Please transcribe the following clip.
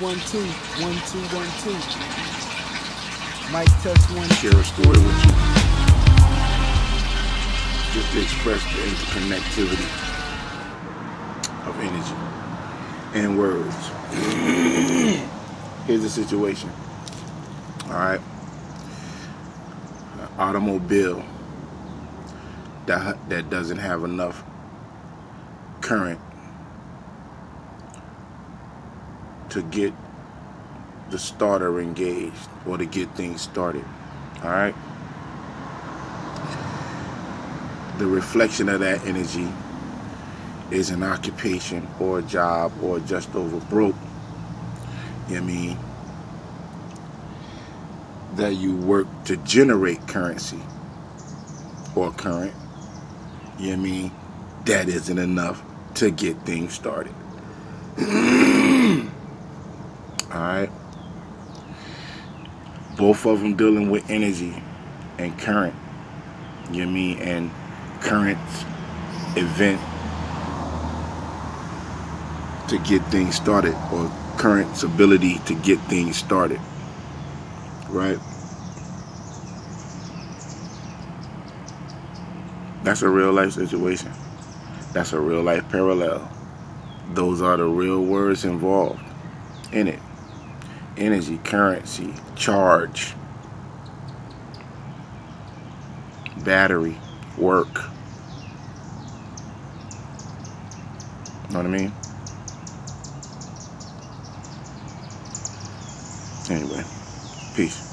One two, one two, one two. Mike test one. Share a story with you. Just to express the interconnectivity of energy and words. Here's the situation. All right. An automobile that that doesn't have enough current to get the starter engaged or to get things started. All right. The reflection of that energy is an occupation or a job or just over broke. You know I mean? That you work to generate currency or current. You know I mean? That isn't enough to get things started. Alright? Both of them dealing with energy and current. You know I mean? And current event to get things started or current's ability to get things started. Right? That's a real life situation. That's a real life parallel. Those are the real words involved in it energy, currency, charge, battery, work. Know what I mean? Anyway, peace.